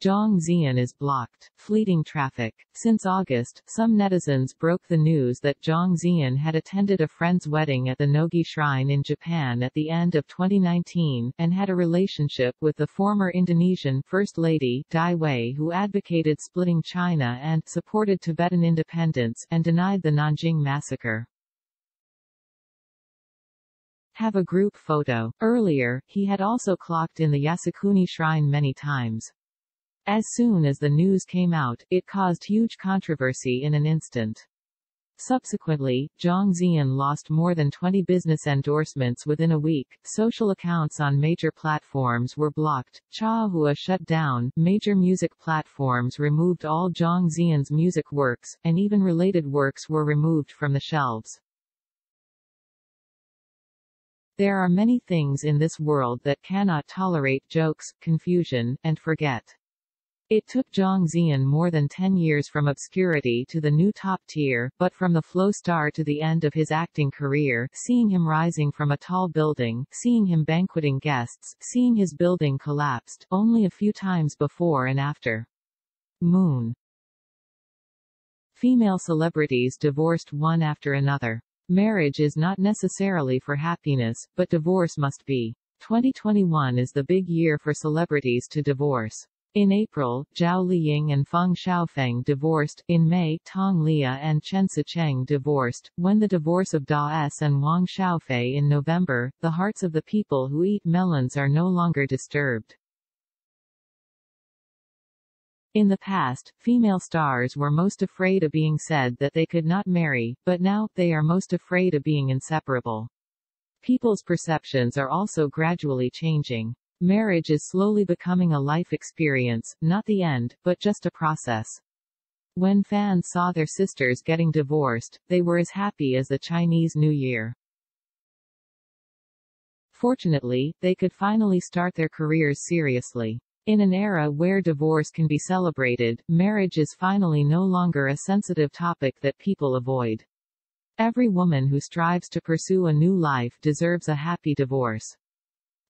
Zhang Zhehan is blocked. Fleeting traffic. Since August, some netizens broke the news that Zhang Zhehan had attended a friend's wedding at the Nogi Shrine in Japan at the end of 2019, and had a relationship with the former Indonesian First Lady, Dai Wei who advocated splitting China and supported Tibetan independence, and denied the Nanjing massacre. Have a group photo. Earlier, he had also clocked in the Yasukuni shrine many times. As soon as the news came out, it caused huge controversy in an instant. Subsequently, Zhang Zhehan lost more than 20 business endorsements within a week, social accounts on major platforms were blocked, Chaohua shut down, major music platforms removed all Zhang Zhehan's music works, and even related works were removed from the shelves. There are many things in this world that cannot tolerate jokes, confusion, and forget. It took Zhang Zhehan more than 10 years from obscurity to the new top tier, but from the flow star to the end of his acting career, seeing him rising from a tall building, seeing him banqueting guests, seeing his building collapsed, only a few times before and after. Moon Female celebrities divorced one after another. Marriage is not necessarily for happiness, but divorce must be. 2021 is the big year for celebrities to divorce. In April, Zhao Liying and Feng Shaofeng divorced. In May, Tong Liya and Chen Sicheng divorced. When the divorce of Da S and Wang Xiaofei in November, the hearts of the people who eat melons are no longer disturbed. In the past, female stars were most afraid of being said that they could not marry, but now, they are most afraid of being inseparable. People's perceptions are also gradually changing. Marriage is slowly becoming a life experience, not the end, but just a process. When fans saw their sisters getting divorced, they were as happy as the Chinese New Year. Fortunately, they could finally start their careers seriously. In an era where divorce can be celebrated, marriage is finally no longer a sensitive topic that people avoid. Every woman who strives to pursue a new life deserves a happy divorce.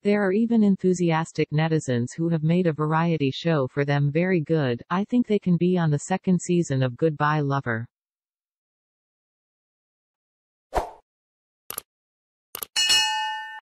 There are even enthusiastic netizens who have made a variety show for them very good, I think they can be on the second season of Goodbye Lover.